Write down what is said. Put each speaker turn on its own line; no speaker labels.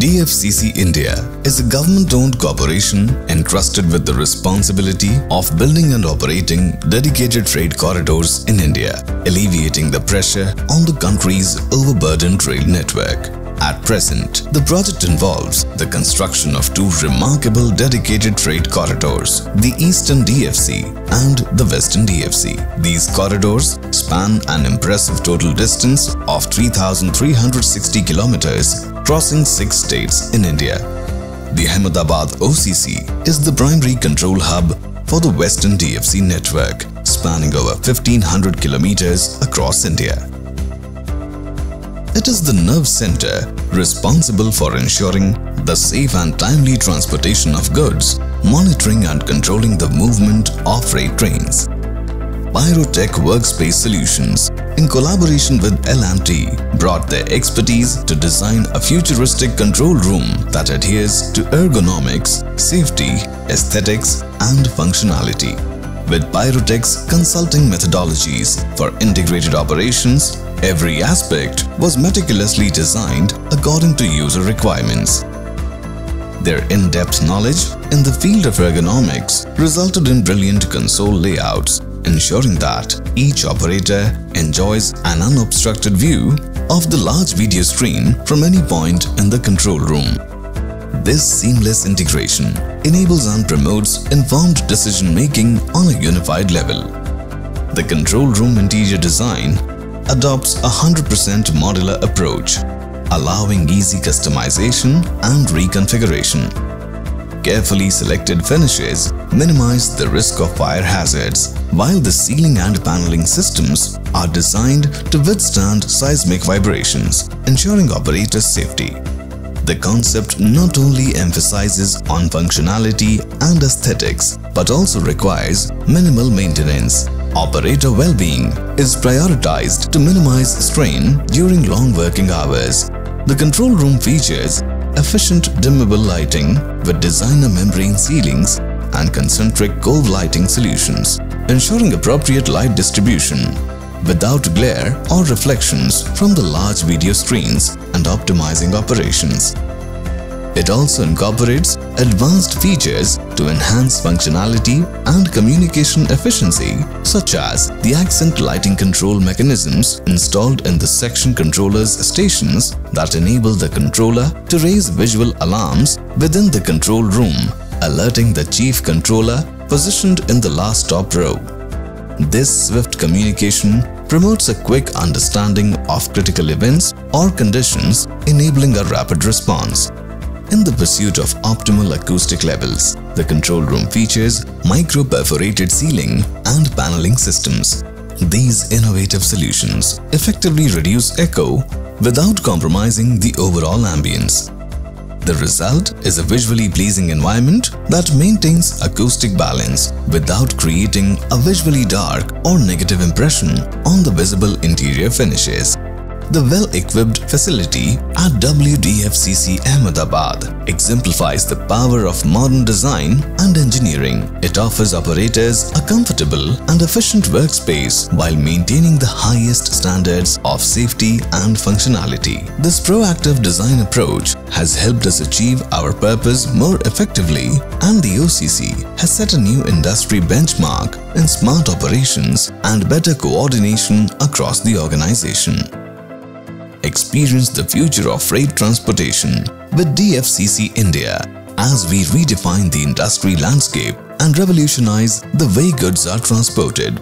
DFCC India is a government-owned corporation entrusted with the responsibility of building and operating dedicated trade corridors in India, alleviating the pressure on the country's overburdened rail network. At present, the project involves the construction of two remarkable dedicated freight corridors, the Eastern DFC and the Western DFC. These corridors span an impressive total distance of 3,360 kilometers, crossing six states in India. The Ahmedabad OCC is the primary control hub for the Western DFC network, spanning over 1500 kilometers across India. It is the nerve center responsible for ensuring the safe and timely transportation of goods, monitoring and controlling the movement of freight trains. Pyrotech Workspace Solutions, in collaboration with L&T, brought their expertise to design a futuristic control room that adheres to ergonomics, safety, aesthetics and functionality. With Pyrotech's consulting methodologies for integrated operations, every aspect was meticulously designed according to user requirements. Their in-depth knowledge in the field of ergonomics resulted in brilliant console layouts, ensuring that each operator enjoys an unobstructed view of the large video screen from any point in the control room. This seamless integration enables and promotes informed decision-making on a unified level. The control room interior design adopts a 100% modular approach, allowing easy customization and reconfiguration. Carefully selected finishes minimize the risk of fire hazards, while the ceiling and paneling systems are designed to withstand seismic vibrations, ensuring operator safety. The concept not only emphasizes on functionality and aesthetics, but also requires minimal maintenance. Operator well-being is prioritized to minimize strain during long working hours. The control room features efficient dimmable lighting with designer membrane ceilings and concentric cove lighting solutions, ensuring appropriate light distribution without glare or reflections from the large video screens and optimizing operations. It also incorporates advanced features to enhance functionality and communication efficiency such as the accent lighting control mechanisms installed in the section controller's stations that enable the controller to raise visual alarms within the control room, alerting the chief controller positioned in the last top row. This swift communication promotes a quick understanding of critical events or conditions enabling a rapid response. In the pursuit of optimal acoustic levels, the control room features micro-perforated ceiling and paneling systems. These innovative solutions effectively reduce echo without compromising the overall ambience. The result is a visually pleasing environment that maintains acoustic balance without creating a visually dark or negative impression on the visible interior finishes. The well-equipped facility at WDFCC Ahmedabad exemplifies the power of modern design and engineering. It offers operators a comfortable and efficient workspace while maintaining the highest standards of safety and functionality. This proactive design approach has helped us achieve our purpose more effectively and the OCC has set a new industry benchmark in smart operations and better coordination across the organization experience the future of freight transportation with DFCC India as we redefine the industry landscape and revolutionize the way goods are transported.